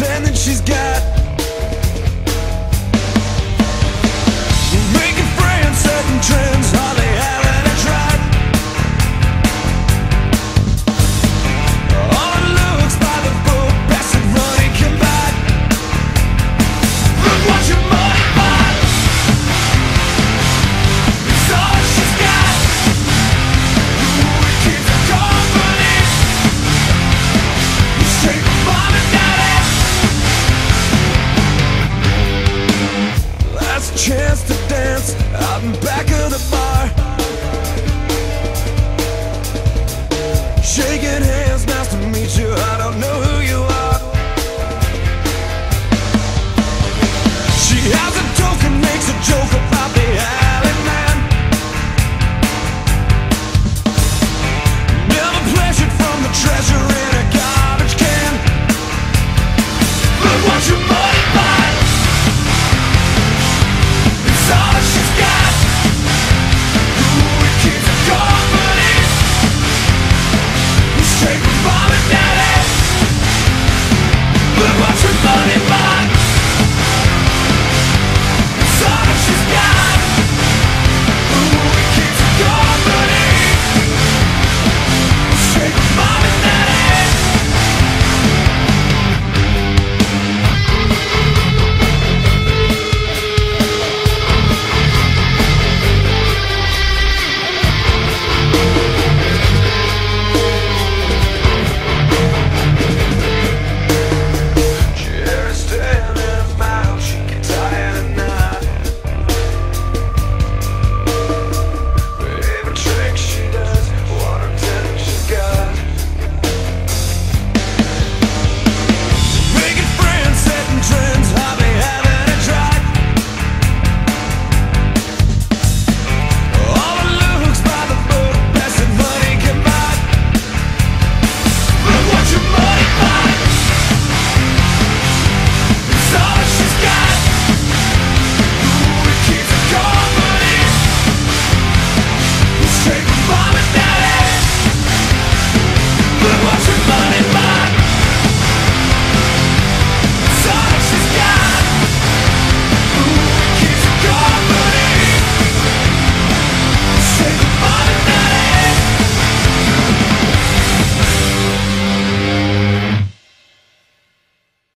ten that she's got. Out in back.